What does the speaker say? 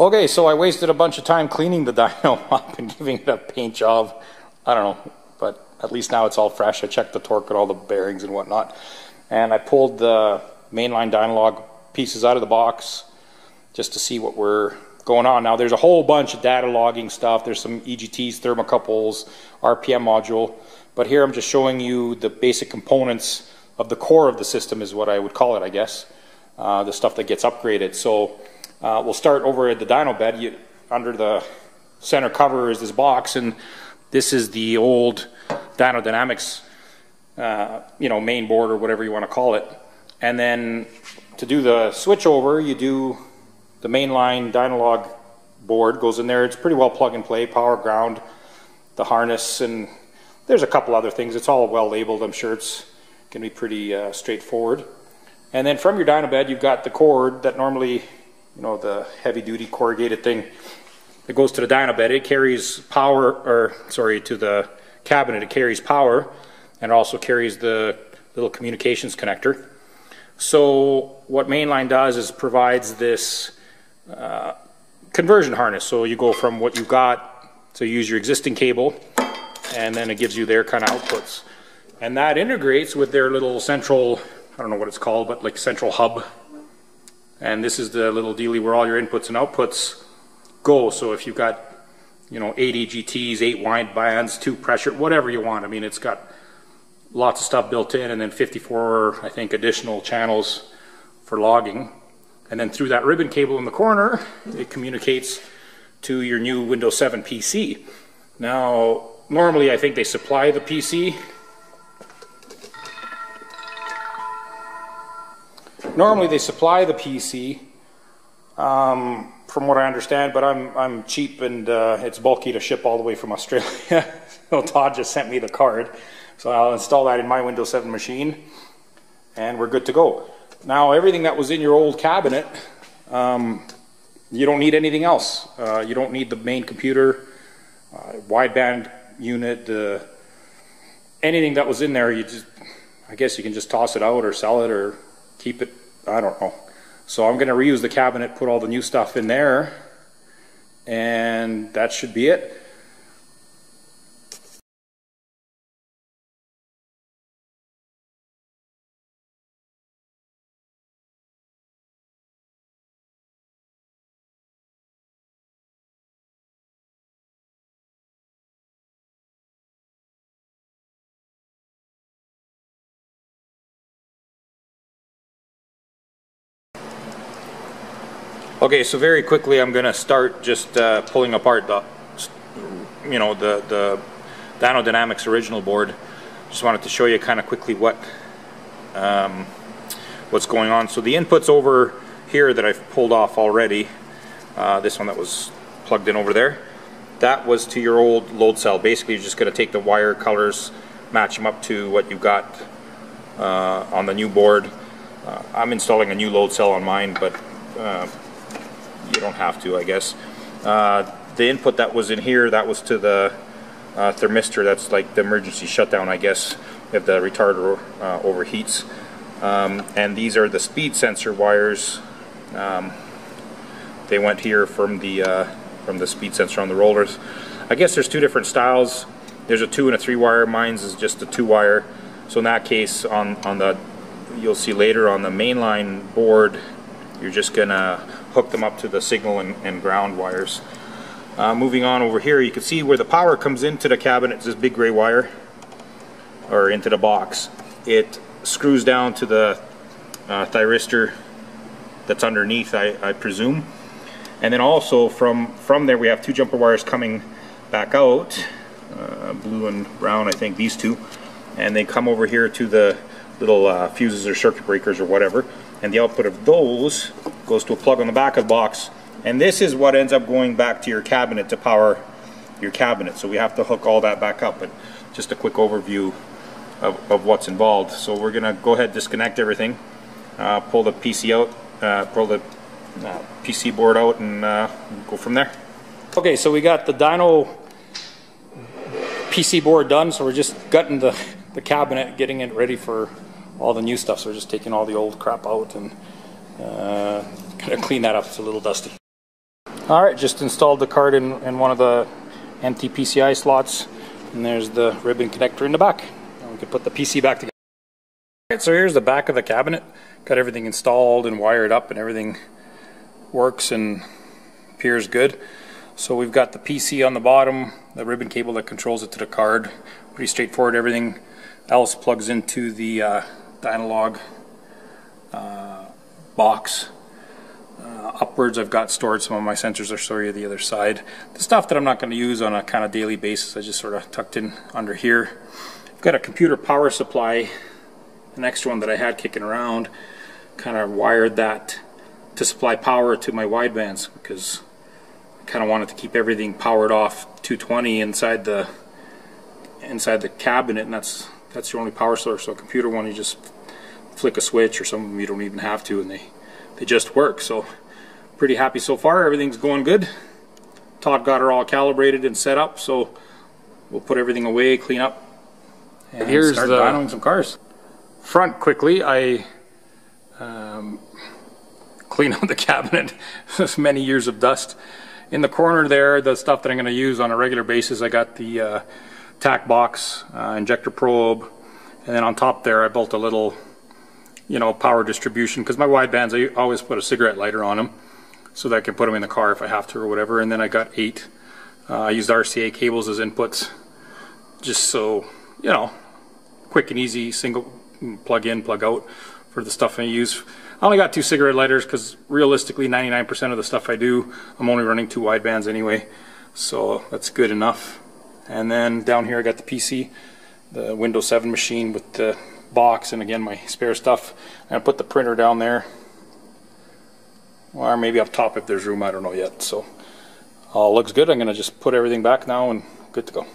Okay, so I wasted a bunch of time cleaning the dyno up and giving it a paint job. I don't know, but at least now it's all fresh. I checked the torque and all the bearings and whatnot. And I pulled the mainline DynoLog pieces out of the box just to see what we're going on. Now there's a whole bunch of data logging stuff. There's some EGTs, thermocouples, RPM module. But here I'm just showing you the basic components of the core of the system is what I would call it, I guess. Uh, the stuff that gets upgraded. So uh, we'll start over at the dyno bed. You, under the center cover is this box, and this is the old Dyno Dynamics, uh, you know, main board or whatever you want to call it. And then to do the switch over, you do the mainline DynoLog board goes in there. It's pretty well plug and play, power ground, the harness, and there's a couple other things. It's all well labeled. I'm sure it's going to be pretty uh, straightforward. And then from your dyno bed, you've got the cord that normally you know, the heavy duty corrugated thing that goes to the dyno bed. It carries power, or sorry, to the cabinet, it carries power and it also carries the little communications connector. So what Mainline does is provides this uh, conversion harness. So you go from what you've got, so you use your existing cable, and then it gives you their kind of outputs. And that integrates with their little central, I don't know what it's called, but like central hub and this is the little dealie where all your inputs and outputs go. So if you've got, you know, eight EGTs, eight wide bands, two pressure, whatever you want. I mean, it's got lots of stuff built in and then 54, I think, additional channels for logging. And then through that ribbon cable in the corner, it communicates to your new Windows 7 PC. Now, normally I think they supply the PC Normally they supply the PC, um, from what I understand, but I'm, I'm cheap and uh, it's bulky to ship all the way from Australia. so Todd just sent me the card. So I'll install that in my Windows 7 machine and we're good to go. Now everything that was in your old cabinet, um, you don't need anything else. Uh, you don't need the main computer, uh, wideband unit, uh, anything that was in there, you just, I guess you can just toss it out or sell it or keep it I don't know. So I'm going to reuse the cabinet, put all the new stuff in there, and that should be it. Okay, so very quickly I'm going to start just uh, pulling apart the, you know, the, the Dyno Dynamics original board. Just wanted to show you kind of quickly what um, what's going on. So the inputs over here that I've pulled off already, uh, this one that was plugged in over there, that was to your old load cell. Basically, you're just going to take the wire colors, match them up to what you've got uh, on the new board. Uh, I'm installing a new load cell on mine, but uh, you don't have to, I guess. Uh, the input that was in here, that was to the uh, thermistor, that's like the emergency shutdown, I guess, if the retarder uh, overheats. Um, and these are the speed sensor wires. Um, they went here from the uh, from the speed sensor on the rollers. I guess there's two different styles. There's a two and a three wire. Mine's is just a two wire. So in that case, on on the you'll see later on the mainline board, you're just gonna hook them up to the signal and, and ground wires. Uh, moving on over here, you can see where the power comes into the cabinet, it's this big gray wire, or into the box. It screws down to the uh, thyristor that's underneath, I, I, presume. And then also from, from there we have two jumper wires coming back out, uh, blue and brown I think, these two. And they come over here to the little uh, fuses or circuit breakers or whatever and the output of those goes to a plug on the back of the box and this is what ends up going back to your cabinet to power your cabinet. So we have to hook all that back up but just a quick overview of, of what's involved. So we're gonna go ahead disconnect everything uh, pull the PC out uh, pull the uh, PC board out and uh, go from there. Okay so we got the dyno PC board done so we're just gutting the, the cabinet getting it ready for all the new stuff. So we're just taking all the old crap out and uh, of clean that up. It's a little dusty. All right, just installed the card in, in one of the empty PCI slots, and there's the ribbon connector in the back. And we can put the PC back together. All right, so here's the back of the cabinet. Got everything installed and wired up, and everything works and appears good. So we've got the PC on the bottom, the ribbon cable that controls it to the card. Pretty straightforward. Everything else plugs into the, uh, the analog uh, box uh, upwards I've got stored some of my sensors are stored the other side. The stuff that I'm not going to use on a kind of daily basis I just sort of tucked in under here. I've got a computer power supply, an extra one that I had kicking around, kind of wired that to supply power to my widebands because I kind of wanted to keep everything powered off 220 inside the inside the cabinet and that's that's your only power source. So a computer one you just flick a switch or some of them you don't even have to and they they just work. So pretty happy so far. Everything's going good. Todd got her all calibrated and set up, so we'll put everything away, clean up, and Here's start the- dynoing some cars. Front quickly, I um, clean out the cabinet. There's many years of dust. In the corner there, the stuff that I'm going to use on a regular basis, I got the uh, tach box, uh, injector probe, and then on top there I built a little you know, power distribution because my widebands, I always put a cigarette lighter on them so that I can put them in the car if I have to or whatever. And then I got eight. Uh, I used RCA cables as inputs just so, you know, quick and easy, single plug in, plug out for the stuff I use. I only got two cigarette lighters because realistically 99% of the stuff I do, I'm only running two widebands anyway. So that's good enough. And then down here I got the PC, the Windows 7 machine with the box and again my spare stuff. And I put the printer down there. Or maybe up top if there's room, I don't know yet. So all looks good. I'm to just put everything back now and good to go.